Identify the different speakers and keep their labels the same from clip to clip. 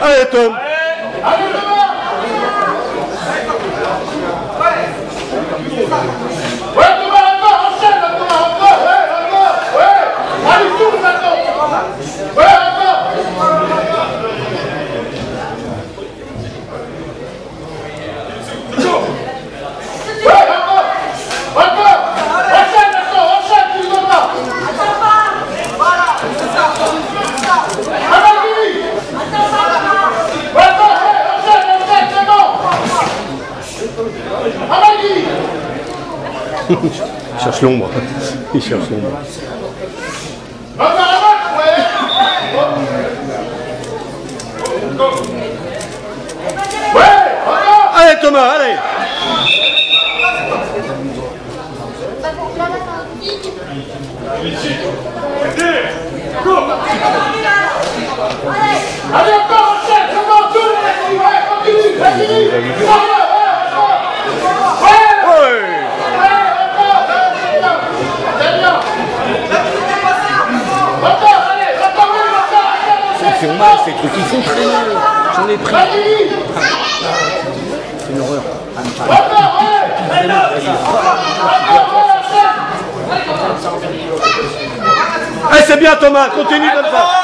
Speaker 1: Allez Tom.
Speaker 2: Ouais,
Speaker 1: Il cherche l'ombre. Il cherche l'ombre. Allez Thomas, allez
Speaker 2: Allez, encore,
Speaker 3: mal, ces trucs, ils font très mal. J'en ai pris. C'est une horreur.
Speaker 1: Allez c'est bien Thomas, continue comme ça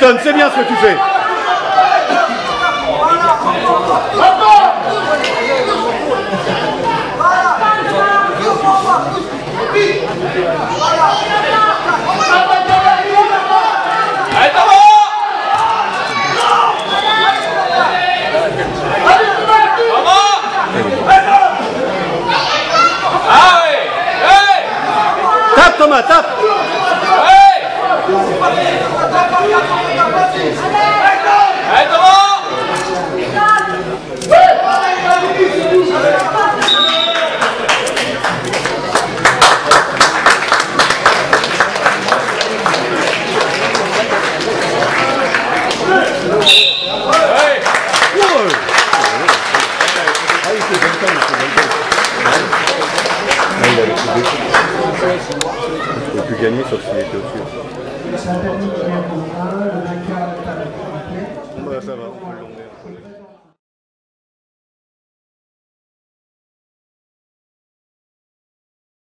Speaker 2: C'est bien
Speaker 1: ce que tu fais Il ne peut plus gagner sauf s'il était au-dessus.
Speaker 4: Permis un, le est
Speaker 1: Bah, ça va, on peut le longer.